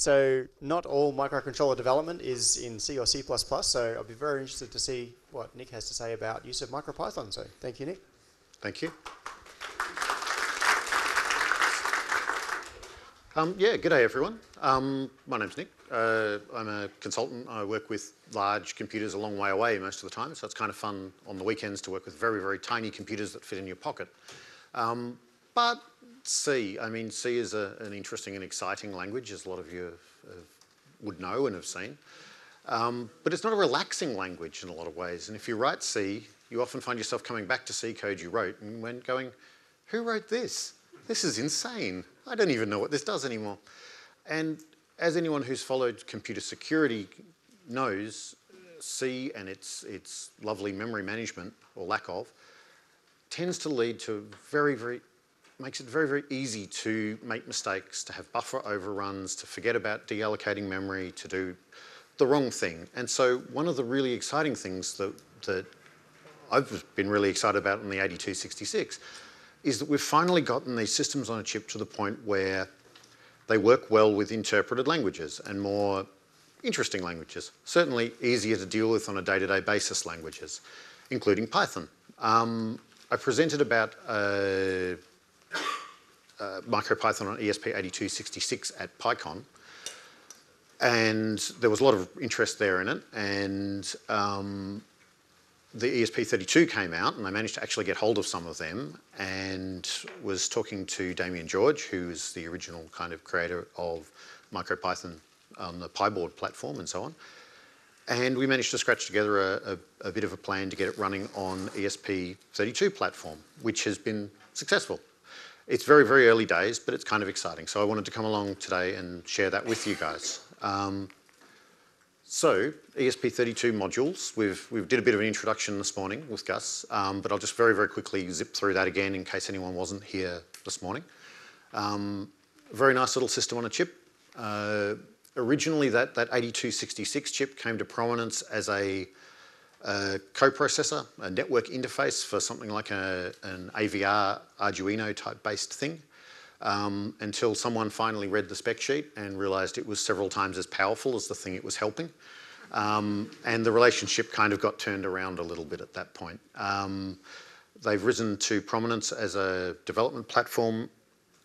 So not all microcontroller development is in C or C++, so I'll be very interested to see what Nick has to say about use of MicroPython. So thank you, Nick. Thank you. Um, yeah, good day everyone. Um, my name's Nick. Uh, I'm a consultant. I work with large computers a long way away most of the time, so it's kind of fun on the weekends to work with very, very tiny computers that fit in your pocket. Um, but C. I mean, C is a, an interesting and exciting language, as a lot of you have, have, would know and have seen. Um, but it's not a relaxing language in a lot of ways. And if you write C, you often find yourself coming back to C code you wrote and going, who wrote this? This is insane. I don't even know what this does anymore. And as anyone who's followed computer security knows, C and its, its lovely memory management, or lack of, tends to lead to very, very makes it very, very easy to make mistakes, to have buffer overruns, to forget about deallocating memory, to do the wrong thing. And so one of the really exciting things that, that I've been really excited about in the 8266 is that we've finally gotten these systems on a chip to the point where they work well with interpreted languages and more interesting languages, certainly easier to deal with on a day-to-day -day basis languages, including Python. Um, I presented about uh, uh, MicroPython on ESP8266 at PyCon. And there was a lot of interest there in it. And um, the ESP32 came out and I managed to actually get hold of some of them and was talking to Damien George, who is the original kind of creator of MicroPython on the PyBoard platform and so on. And we managed to scratch together a, a, a bit of a plan to get it running on ESP32 platform, which has been successful. It's very, very early days, but it's kind of exciting. So I wanted to come along today and share that with you guys. Um, so ESP32 modules, we've, we did a bit of an introduction this morning with Gus, um, but I'll just very, very quickly zip through that again in case anyone wasn't here this morning. Um, very nice little system on a chip. Uh, originally that, that 8266 chip came to prominence as a a coprocessor, a network interface for something like a, an AVR Arduino type based thing um, until someone finally read the spec sheet and realized it was several times as powerful as the thing it was helping. Um, and the relationship kind of got turned around a little bit at that point. Um, they've risen to prominence as a development platform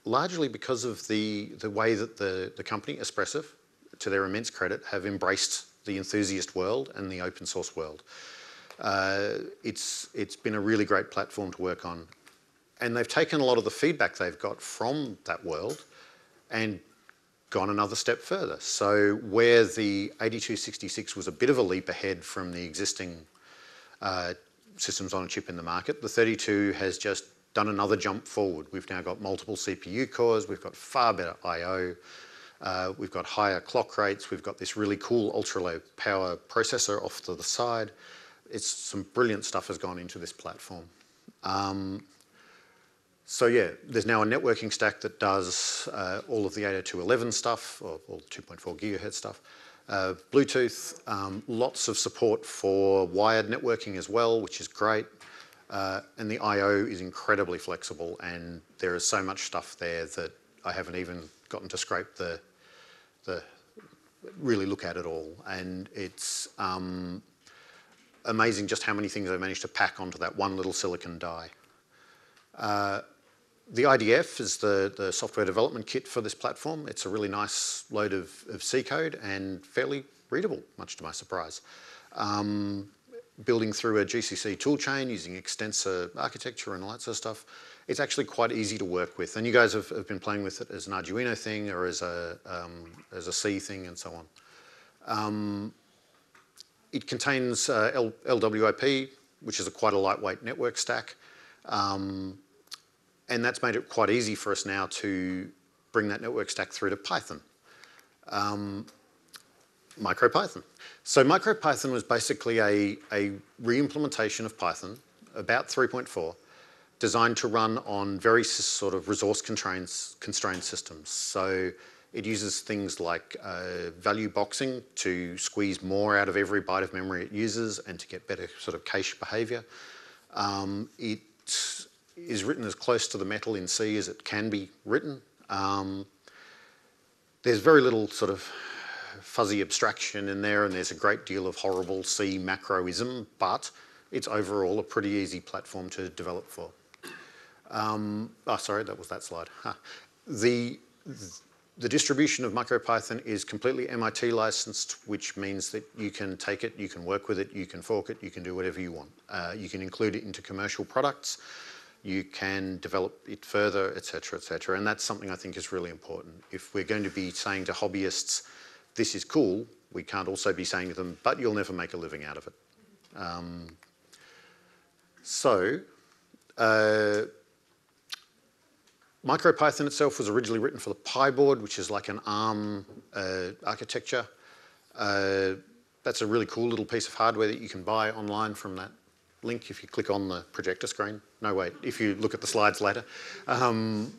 largely because of the, the way that the, the company, Espressif, to their immense credit, have embraced the enthusiast world and the open source world. Uh, it's, it's been a really great platform to work on. And they've taken a lot of the feedback they've got from that world and gone another step further. So where the 8266 was a bit of a leap ahead from the existing uh, systems on a chip in the market, the 32 has just done another jump forward. We've now got multiple CPU cores, we've got far better I.O., we've got higher clock rates. We've got this really cool ultra low power processor off to the side. It's some brilliant stuff has gone into this platform. Um, so yeah, there's now a networking stack that does uh, all of the 802.11 stuff, or all 2.4 gigahertz stuff. Uh, Bluetooth, um, lots of support for wired networking as well, which is great. Uh, and the I.O. is incredibly flexible and there is so much stuff there that I haven't even gotten to scrape the, the really look at it all. And it's um, amazing just how many things I've managed to pack onto that one little silicon die. Uh, the IDF is the, the software development kit for this platform. It's a really nice load of, of C code and fairly readable, much to my surprise. Um, building through a GCC toolchain using Xtensa architecture and all that sort of stuff it's actually quite easy to work with. And you guys have, have been playing with it as an Arduino thing or as a, um, as a C thing and so on. Um, it contains uh, LWIP, which is a quite a lightweight network stack. Um, and that's made it quite easy for us now to bring that network stack through to Python. Um, MicroPython. So MicroPython was basically a, a re-implementation of Python, about 3.4, designed to run on very sort of resource constrained, constrained systems. So it uses things like uh, value boxing to squeeze more out of every byte of memory it uses and to get better sort of cache behavior. Um, it is written as close to the metal in C as it can be written. Um, there's very little sort of fuzzy abstraction in there, and there's a great deal of horrible C macroism, but it's overall a pretty easy platform to develop for. Um, oh, sorry, that was that slide. Huh. The, the distribution of MicroPython is completely MIT licensed, which means that you can take it, you can work with it, you can fork it, you can do whatever you want. Uh, you can include it into commercial products, you can develop it further, etc., etc. And that's something I think is really important. If we're going to be saying to hobbyists, this is cool, we can't also be saying to them, but you'll never make a living out of it. Um, so, uh, MicroPython itself was originally written for the PyBoard, which is like an ARM uh, architecture. Uh, that's a really cool little piece of hardware that you can buy online from that link if you click on the projector screen. No, wait, if you look at the slides later. Um,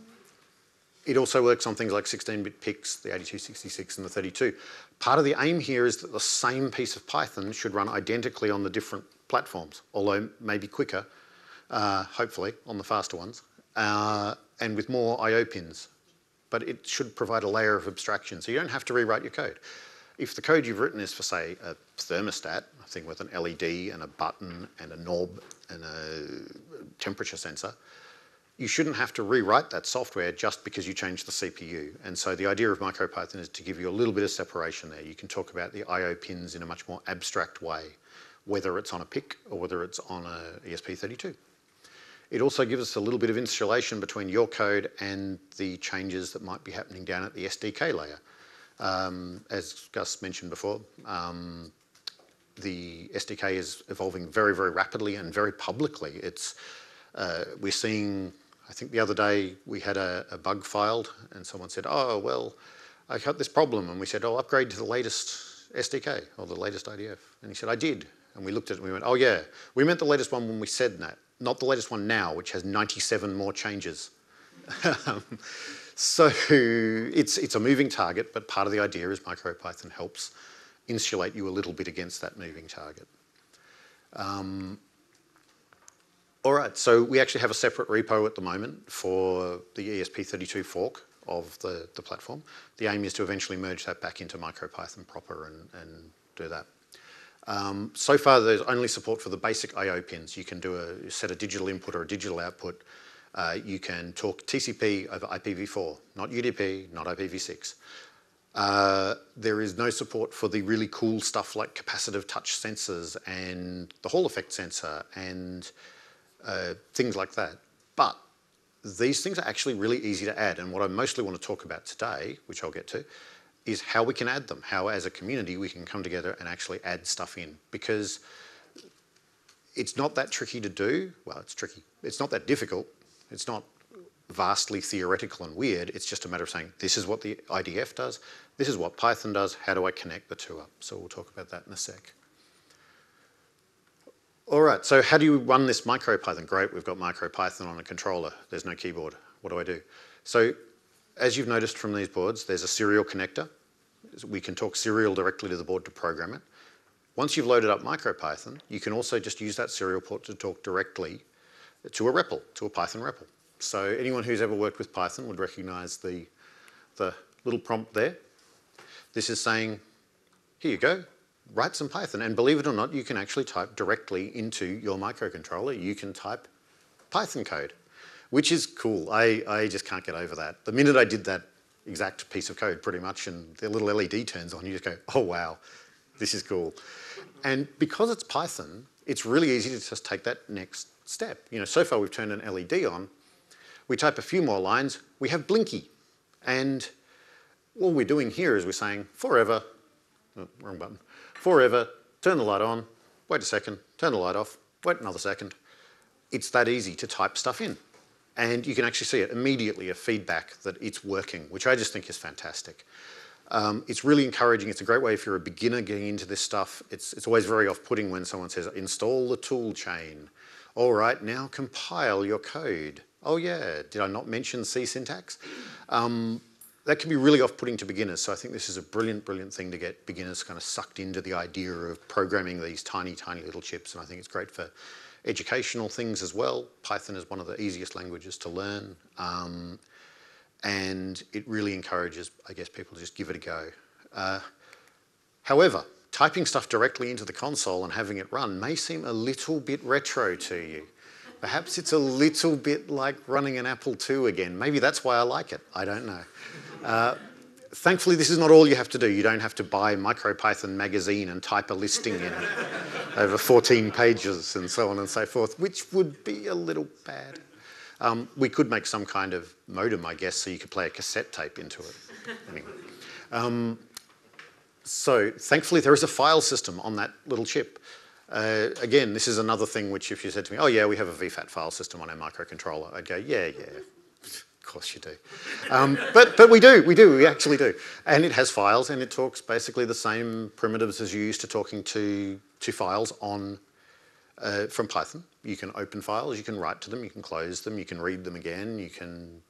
it also works on things like 16-bit PICs, the 8266 and the 32. Part of the aim here is that the same piece of Python should run identically on the different platforms, although maybe quicker, uh, hopefully, on the faster ones, uh, and with more I.O. pins. But it should provide a layer of abstraction, so you don't have to rewrite your code. If the code you've written is for, say, a thermostat, a thing with an LED and a button and a knob and a temperature sensor, you shouldn't have to rewrite that software just because you changed the CPU. And so the idea of MicroPython is to give you a little bit of separation there. You can talk about the I.O. pins in a much more abstract way, whether it's on a PIC or whether it's on a ESP32. It also gives us a little bit of insulation between your code and the changes that might be happening down at the SDK layer. Um, as Gus mentioned before, um, the SDK is evolving very, very rapidly and very publicly. It's, uh, we're seeing I think the other day we had a, a, bug filed and someone said, oh, well, I got this problem. And we said, oh, upgrade to the latest SDK or the latest IDF. And he said, I did. And we looked at it and we went, oh, yeah, we meant the latest one when we said that, not the latest one now, which has 97 more changes. so it's, it's a moving target, but part of the idea is MicroPython helps insulate you a little bit against that moving target. Um, all right, so we actually have a separate repo at the moment for the ESP32 fork of the, the platform. The aim is to eventually merge that back into MicroPython proper and, and do that. Um, so far, there's only support for the basic I.O. pins. You can do a set a digital input or a digital output. Uh, you can talk TCP over IPv4, not UDP, not IPv6. Uh, there is no support for the really cool stuff like capacitive touch sensors and the Hall effect sensor and uh, things like that. But these things are actually really easy to add. And what I mostly want to talk about today, which I'll get to, is how we can add them, how as a community we can come together and actually add stuff in. Because it's not that tricky to do. Well, it's tricky. It's not that difficult. It's not vastly theoretical and weird. It's just a matter of saying, this is what the IDF does, this is what Python does, how do I connect the two up? So we'll talk about that in a sec. All right, so how do you run this MicroPython? Great, we've got MicroPython on a controller. There's no keyboard. What do I do? So as you've noticed from these boards, there's a serial connector. We can talk serial directly to the board to program it. Once you've loaded up MicroPython, you can also just use that serial port to talk directly to a REPL, to a Python REPL. So anyone who's ever worked with Python would recognize the, the little prompt there. This is saying, here you go, write some Python. And believe it or not, you can actually type directly into your microcontroller. You can type Python code, which is cool. I, I just can't get over that. The minute I did that exact piece of code pretty much and the little LED turns on, you just go, oh wow, this is cool. And because it's Python, it's really easy to just take that next step. You know, so far we've turned an LED on, we type a few more lines, we have Blinky. And all we're doing here is we're saying forever, oh, wrong button, forever, turn the light on, wait a second, turn the light off, wait another second. It's that easy to type stuff in. And you can actually see it immediately, a feedback that it's working, which I just think is fantastic. Um, it's really encouraging. It's a great way if you're a beginner getting into this stuff. It's, it's always very off-putting when someone says, install the tool chain. All right, now compile your code. Oh yeah, did I not mention C syntax? Um, that can be really off-putting to beginners. So I think this is a brilliant, brilliant thing to get beginners kind of sucked into the idea of programming these tiny, tiny little chips. And I think it's great for educational things as well. Python is one of the easiest languages to learn. Um, and it really encourages, I guess, people to just give it a go. Uh, however, typing stuff directly into the console and having it run may seem a little bit retro to you. Perhaps it's a little bit like running an Apple II again. Maybe that's why I like it. I don't know. Uh, thankfully, this is not all you have to do. You don't have to buy MicroPython magazine and type a listing in over 14 pages and so on and so forth, which would be a little bad. Um, we could make some kind of modem, I guess, so you could play a cassette tape into it. Anyway. Um, so thankfully, there is a file system on that little chip. Uh, again, this is another thing which if you said to me, oh yeah, we have a VFAT file system on our microcontroller, I'd go, yeah, yeah, course you do. Um, but, but we do, we do, we actually do. And it has files and it talks basically the same primitives as you used to talking to, to files on, uh, from Python. You can open files, you can write to them, you can close them, you can read them again, you can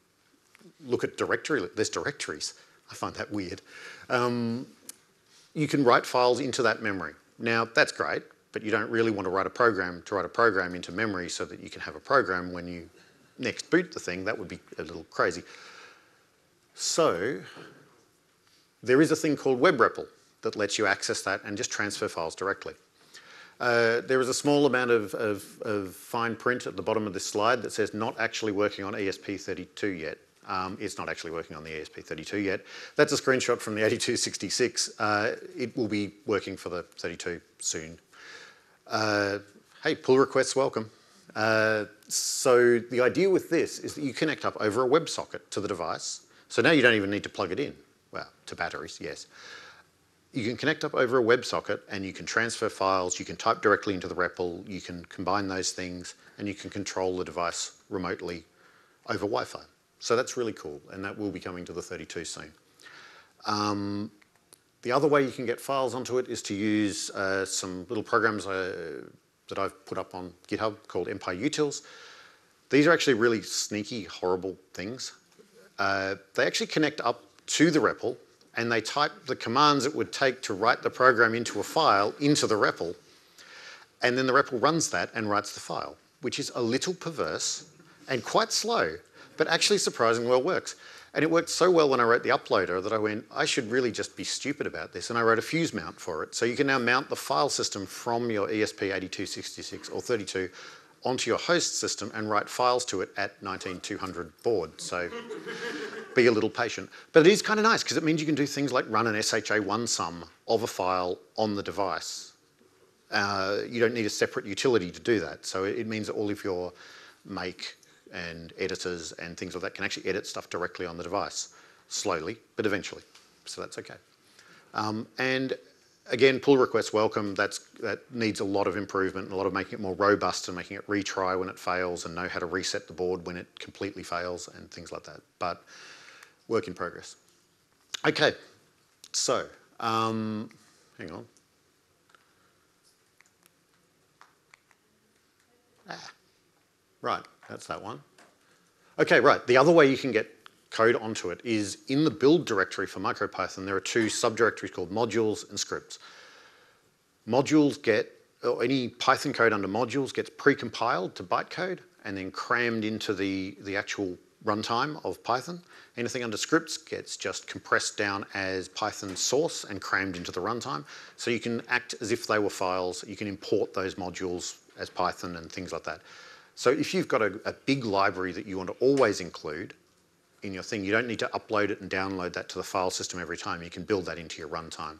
look at directory, there's directories. I find that weird. Um, you can write files into that memory. Now, that's great, but you don't really want to write a program to write a program into memory so that you can have a program when you next boot the thing. That would be a little crazy. So, there is a thing called WebREPL that lets you access that and just transfer files directly. Uh, there is a small amount of, of, of, fine print at the bottom of this slide that says not actually working on ESP32 yet. Um, it's not actually working on the ESP32 yet. That's a screenshot from the 8266. Uh, it will be working for the 32 soon. Uh, hey, pull requests welcome. Uh, so the idea with this is that you connect up over a WebSocket to the device. So now you don't even need to plug it in. Well, to batteries, yes. You can connect up over a WebSocket and you can transfer files, you can type directly into the REPL, you can combine those things, and you can control the device remotely over Wi-Fi. So that's really cool, and that will be coming to the 32 soon. Um, the other way you can get files onto it is to use uh, some little programs uh, that I've put up on GitHub called mpy-utils. These are actually really sneaky, horrible things. Uh, they actually connect up to the REPL and they type the commands it would take to write the program into a file into the REPL and then the REPL runs that and writes the file, which is a little perverse and quite slow but actually surprisingly well works. And it worked so well when I wrote the uploader that I went, I should really just be stupid about this. And I wrote a fuse mount for it. So you can now mount the file system from your ESP8266 or 32 onto your host system and write files to it at 19200 baud. So be a little patient. But it is kind of nice because it means you can do things like run an SHA1 sum of a file on the device. Uh, you don't need a separate utility to do that. So it, it means that all of your make and editors and things like that can actually edit stuff directly on the device, slowly, but eventually. So that's okay. Um, and again, pull requests welcome. That's, that needs a lot of improvement and a lot of making it more robust and making it retry when it fails and know how to reset the board when it completely fails and things like that. But work in progress. Okay, so um, hang on. Ah, right. That's that one. Okay, right. The other way you can get code onto it is in the build directory for MicroPython, there are two subdirectories called modules and scripts. Modules get, or any Python code under modules gets precompiled to bytecode and then crammed into the, the actual runtime of Python. Anything under scripts gets just compressed down as Python source and crammed into the runtime. So you can act as if they were files. You can import those modules as Python and things like that. So if you've got a, a, big library that you want to always include in your thing, you don't need to upload it and download that to the file system every time. You can build that into your runtime.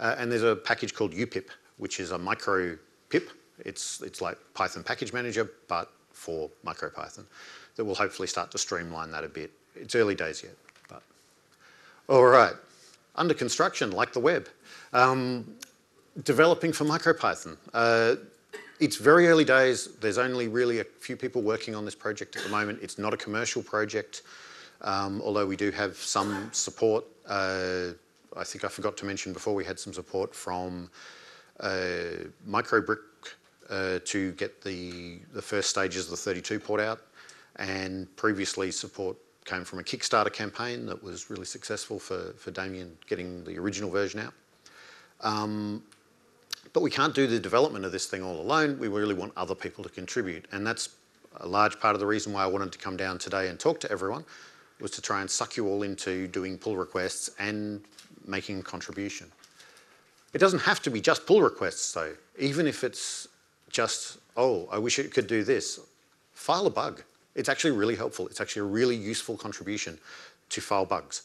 Uh, and there's a package called upip, which is a micro pip. It's, it's like Python package manager, but for MicroPython, that will hopefully start to streamline that a bit. It's early days yet, but. All right, under construction, like the web. Um, developing for MicroPython. Uh, it's very early days. There's only really a few people working on this project at the moment. It's not a commercial project, um, although we do have some support. Uh, I think I forgot to mention before we had some support from uh, Microbric uh, to get the, the first stages of the 32 port out. And previously support came from a Kickstarter campaign that was really successful for, for Damien getting the original version out. Um, but we can't do the development of this thing all alone. We really want other people to contribute. And that's a large part of the reason why I wanted to come down today and talk to everyone. was to try and suck you all into doing pull requests and making a contribution. It doesn't have to be just pull requests though. Even if it's just, oh, I wish it could do this, file a bug. It's actually really helpful. It's actually a really useful contribution to file bugs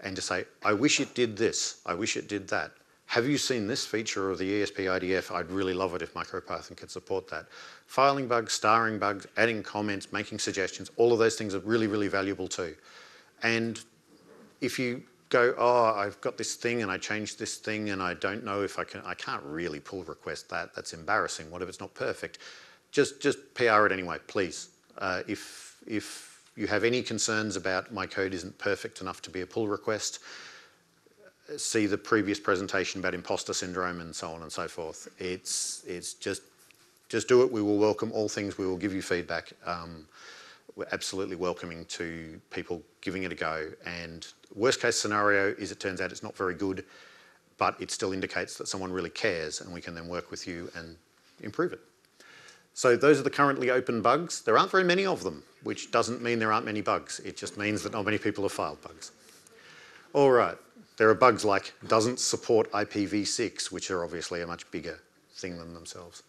and to say, I wish it did this, I wish it did that. Have you seen this feature of the ESP IDF? I'd really love it if MicroPython could support that. Filing bugs, starring bugs, adding comments, making suggestions, all of those things are really, really valuable too. And if you go, oh, I've got this thing and I changed this thing and I don't know if I can, I can't really pull request that, that's embarrassing, what if it's not perfect? Just, just PR it anyway, please. Uh, if, if you have any concerns about my code isn't perfect enough to be a pull request, see the previous presentation about imposter syndrome and so on and so forth. It's, it's just, just do it. We will welcome all things. We will give you feedback. Um, we're absolutely welcoming to people giving it a go. And worst case scenario is it turns out it's not very good, but it still indicates that someone really cares and we can then work with you and improve it. So those are the currently open bugs. There aren't very many of them, which doesn't mean there aren't many bugs. It just means that not many people have filed bugs. All right, there are bugs like doesn't support IPv6, which are obviously a much bigger thing than themselves.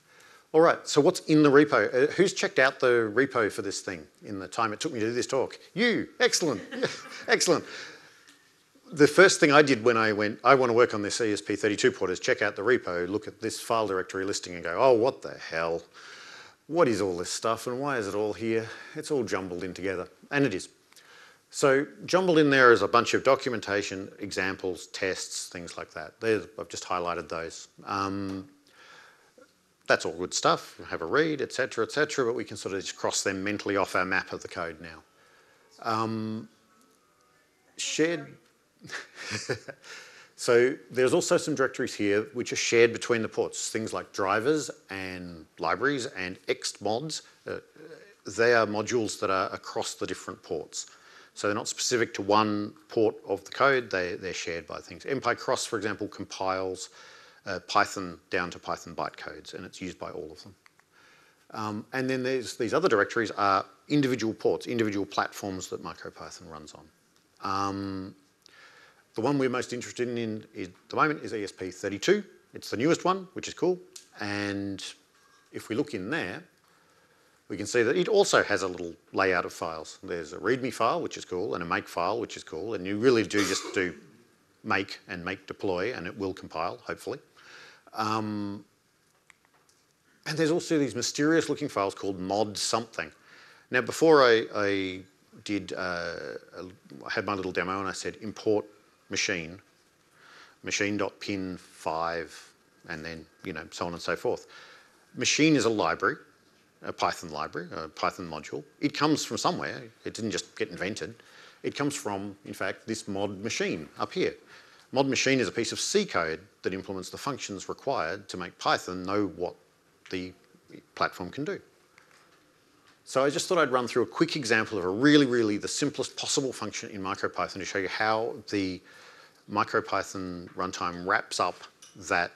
All right, so what's in the repo? Uh, who's checked out the repo for this thing in the time it took me to do this talk? You, excellent, excellent. The first thing I did when I went, I want to work on this ESP32 port is check out the repo, look at this file directory listing and go, oh, what the hell? What is all this stuff and why is it all here? It's all jumbled in together, and it is. So jumbled in there is a bunch of documentation, examples, tests, things like that. I've just highlighted those. Um, that's all good stuff. Have a read, etc., etc. but we can sort of just cross them mentally off our map of the code now. Um, shared. so there's also some directories here which are shared between the ports. Things like drivers and libraries and ext mods. Uh, they are modules that are across the different ports. So they're not specific to one port of the code, they, they're shared by things. MPyCross, for example, compiles uh, Python down to Python bytecodes, and it's used by all of them. Um, and then there's these other directories are individual ports, individual platforms that MicroPython runs on. Um, the one we're most interested in at the moment is ESP32. It's the newest one, which is cool. And if we look in there, we can see that it also has a little layout of files. There's a README file, which is cool, and a make file, which is cool, and you really do just do make and make deploy, and it will compile, hopefully. Um, and there's also these mysterious looking files called mod something. Now, before I, I did, uh, I had my little demo and I said import machine, machine.pin5, and then, you know, so on and so forth. Machine is a library a Python library, a Python module. It comes from somewhere. It didn't just get invented. It comes from, in fact, this mod machine up here. Mod machine is a piece of C code that implements the functions required to make Python know what the platform can do. So I just thought I'd run through a quick example of a really, really the simplest possible function in MicroPython to show you how the MicroPython runtime wraps up that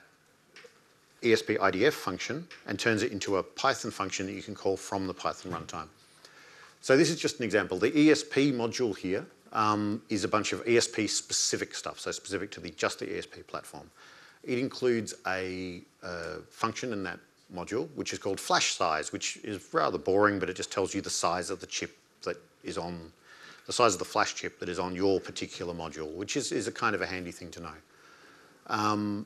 ESP IDF function and turns it into a Python function that you can call from the Python runtime. So this is just an example. The ESP module here um, is a bunch of ESP specific stuff, so specific to the just the ESP platform. It includes a uh, function in that module, which is called flash size, which is rather boring, but it just tells you the size of the chip that is on, the size of the flash chip that is on your particular module, which is, is a kind of a handy thing to know. Um,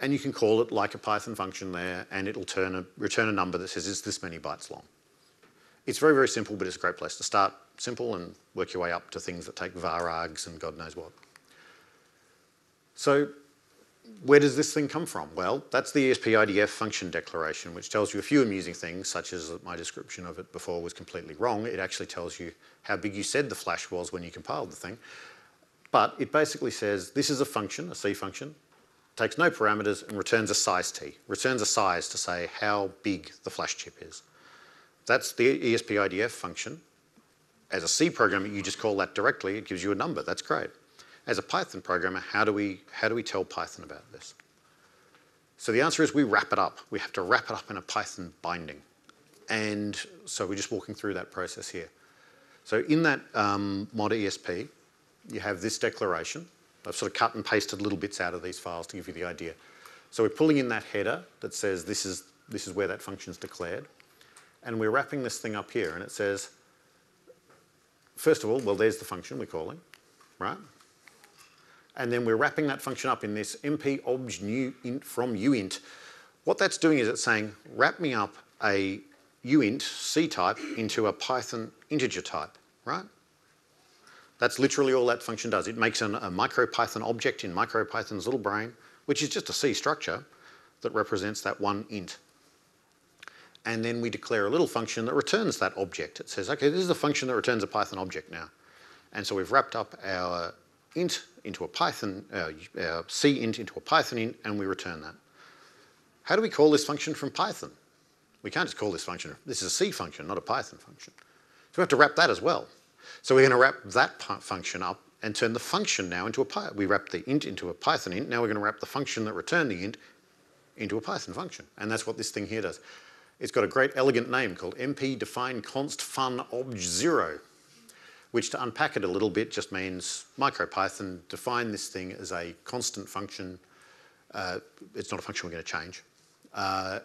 and you can call it like a Python function there, and it'll turn a, return a number that says it's this many bytes long. It's very, very simple, but it's a great place to start. Simple and work your way up to things that take var args and God knows what. So where does this thing come from? Well, that's the ESP-IDF function declaration, which tells you a few amusing things, such as my description of it before was completely wrong. It actually tells you how big you said the flash was when you compiled the thing. But it basically says this is a function, a C function, takes no parameters and returns a size t, returns a size to say how big the flash chip is. That's the ESP-IDF function. As a C programmer, you just call that directly, it gives you a number, that's great. As a Python programmer, how do we, how do we tell Python about this? So the answer is we wrap it up. We have to wrap it up in a Python binding. And so we're just walking through that process here. So in that um, mod ESP, you have this declaration. I've sort of cut and pasted little bits out of these files to give you the idea. So we're pulling in that header that says this is, this is where that function is declared. And we're wrapping this thing up here and it says, first of all, well, there's the function we're calling, right? And then we're wrapping that function up in this mp obj new int from uint. What that's doing is it's saying, wrap me up a uint C type into a Python integer type, right? That's literally all that function does. It makes an, a MicroPython object in MicroPython's little brain, which is just a C structure that represents that one int. And then we declare a little function that returns that object. It says, okay, this is a function that returns a Python object now. And so we've wrapped up our int into a Python, uh, our C int into a Python int, and we return that. How do we call this function from Python? We can't just call this function, this is a C function, not a Python function. So we have to wrap that as well. So we're going to wrap that function up and turn the function now into a Python. We wrap the int into a Python int. Now we're going to wrap the function that returned the int into a Python function. And that's what this thing here does. It's got a great elegant name called mp define const fun obj zero, which to unpack it a little bit just means MicroPython define this thing as a constant function. Uh, it's not a function we're going to change. Uh,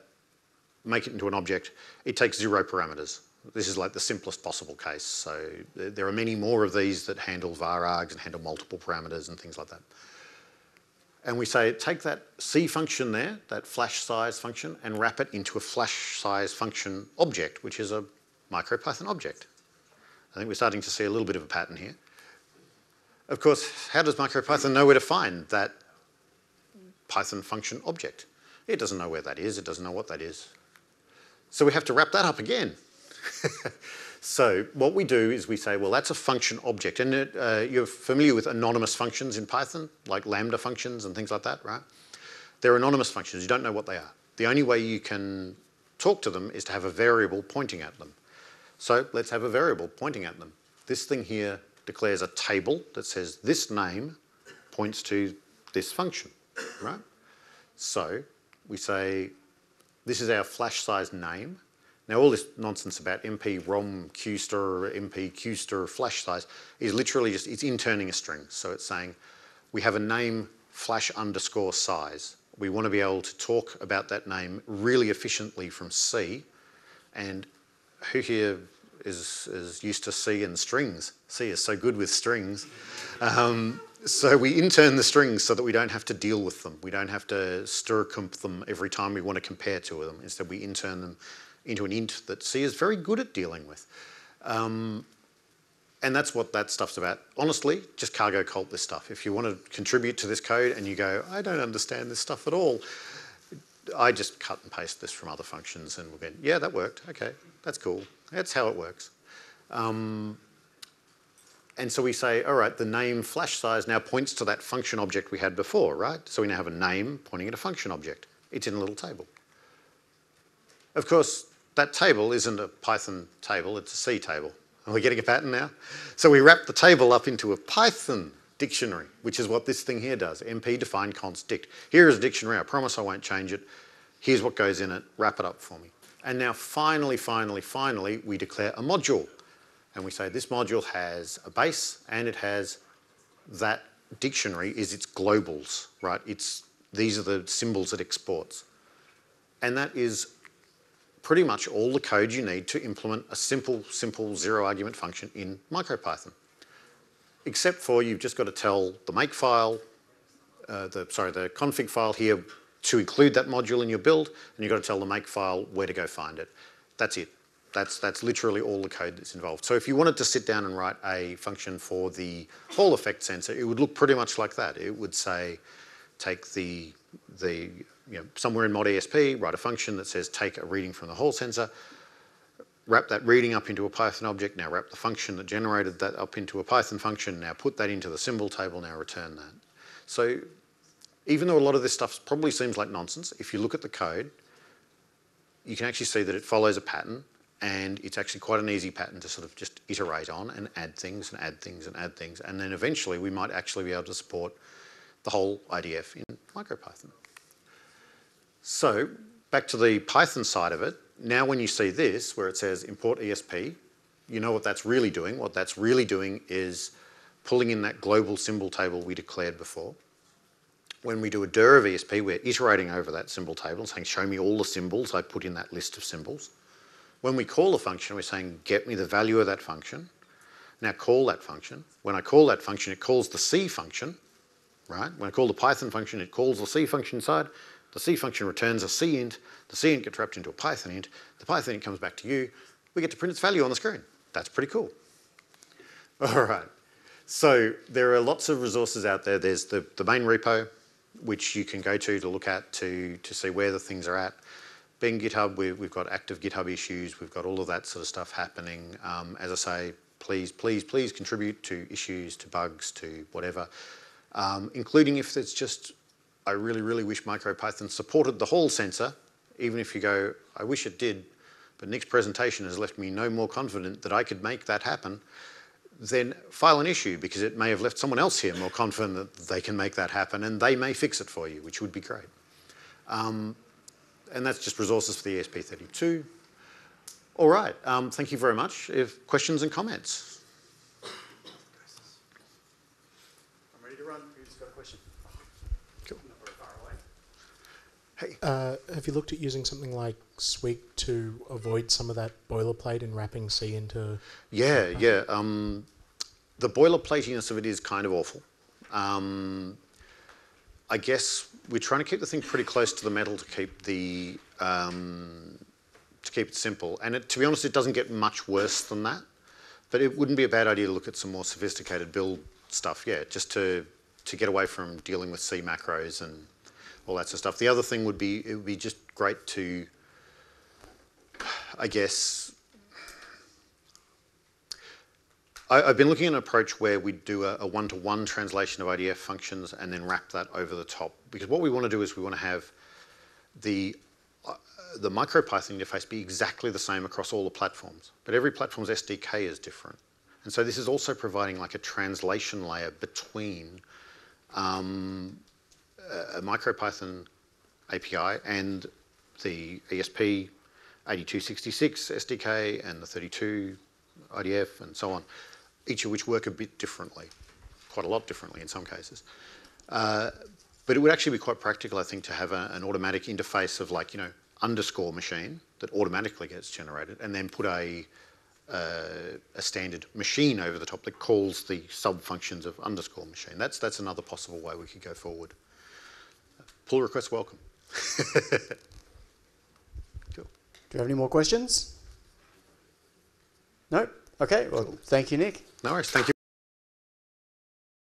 make it into an object. It takes zero parameters. This is like the simplest possible case. So there are many more of these that handle var args and handle multiple parameters and things like that. And we say, take that C function there, that flash size function, and wrap it into a flash size function object, which is a MicroPython object. I think we're starting to see a little bit of a pattern here. Of course, how does MicroPython know where to find that Python function object? It doesn't know where that is, it doesn't know what that is. So we have to wrap that up again. so what we do is we say, well, that's a function object. And it, uh, you're familiar with anonymous functions in Python, like Lambda functions and things like that, right? They're anonymous functions. You don't know what they are. The only way you can talk to them is to have a variable pointing at them. So let's have a variable pointing at them. This thing here declares a table that says this name points to this function, right? So we say this is our flash size name. Now all this nonsense about MP ROM QSTR, MP QSTR flash size is literally just, it's interning a string. So it's saying we have a name flash underscore size. We want to be able to talk about that name really efficiently from C. And who here is, is used to C and strings? C is so good with strings. Um, so we intern the strings so that we don't have to deal with them. We don't have to strcmp them every time we want to compare to them. Instead, we intern them into an int that C is very good at dealing with. Um, and that's what that stuff's about. Honestly, just cargo cult this stuff. If you want to contribute to this code and you go, I don't understand this stuff at all, I just cut and paste this from other functions and we'll go, yeah, that worked. Okay, that's cool. That's how it works. Um, and so we say, all right, the name flash size now points to that function object we had before, right? So we now have a name pointing at a function object. It's in a little table. Of course, that table isn't a Python table, it's a C table. Are we getting a pattern now? So we wrap the table up into a Python dictionary, which is what this thing here does, mp define const dict. Here is a dictionary, I promise I won't change it. Here's what goes in it, wrap it up for me. And now finally, finally, finally, we declare a module and we say this module has a base and it has that dictionary is its globals, right? It's, these are the symbols it exports. And that is pretty much all the code you need to implement a simple, simple zero argument function in MicroPython. Except for you've just got to tell the make file, uh, the, sorry, the config file here to include that module in your build, and you've got to tell the make file where to go find it. That's it. That's, that's literally all the code that's involved. So if you wanted to sit down and write a function for the Hall effect sensor, it would look pretty much like that. It would say, take the, the you know, somewhere in mod ESP, write a function that says take a reading from the Hall sensor, wrap that reading up into a Python object, now wrap the function that generated that up into a Python function, now put that into the symbol table, now return that. So even though a lot of this stuff probably seems like nonsense, if you look at the code, you can actually see that it follows a pattern and it's actually quite an easy pattern to sort of just iterate on and add things and add things and add things. And then eventually we might actually be able to support the whole IDF in MicroPython. So back to the Python side of it, now when you see this, where it says import ESP, you know what that's really doing? What that's really doing is pulling in that global symbol table we declared before. When we do a dir of ESP, we're iterating over that symbol table and saying, show me all the symbols I put in that list of symbols. When we call a function, we're saying, get me the value of that function. Now call that function. When I call that function, it calls the C function, right? When I call the Python function, it calls the C function inside. The C function returns a C int. The C int gets wrapped into a Python int. The Python int comes back to you. We get to print its value on the screen. That's pretty cool. All right. So there are lots of resources out there. There's the, the main repo, which you can go to to look at to, to see where the things are at. Being GitHub, we, we've got active GitHub issues. We've got all of that sort of stuff happening. Um, as I say, please, please, please contribute to issues, to bugs, to whatever, um, including if it's just, I really, really wish MicroPython supported the hall sensor, even if you go, I wish it did, but Nick's presentation has left me no more confident that I could make that happen, then file an issue because it may have left someone else here more confident that they can make that happen and they may fix it for you, which would be great. Um, and that's just resources for the ESP32. All right, um, thank you very much. If questions and comments? I'm ready to run. Who's got a question? Cool. Not very far away. Hey. Uh, have you looked at using something like Swig to avoid some of that boilerplate and wrapping C into? Yeah, yeah. Um, the boilerplatiness of it is kind of awful. Um, I guess we're trying to keep the thing pretty close to the metal to keep the um, to keep it simple. And it, to be honest, it doesn't get much worse than that. But it wouldn't be a bad idea to look at some more sophisticated build stuff. Yeah, just to to get away from dealing with C macros and all that sort of stuff. The other thing would be it would be just great to, I guess, I, have been looking at an approach where we do a, one-to-one translation of IDF functions and then wrap that over the top. Because what we want to do is we want to have the uh, the MicroPython interface be exactly the same across all the platforms, but every platform's SDK is different. And so this is also providing like a translation layer between um, a MicroPython API and the ESP 8266 SDK and the 32 IDF and so on each of which work a bit differently, quite a lot differently in some cases. Uh, but it would actually be quite practical, I think, to have a, an automatic interface of like, you know, underscore machine that automatically gets generated and then put a, uh, a standard machine over the top that calls the sub-functions of underscore machine. That's, that's another possible way we could go forward. Pull request welcome. cool. Do you have any more questions? No? Okay, well, thank you, Nick. No worries, thank you.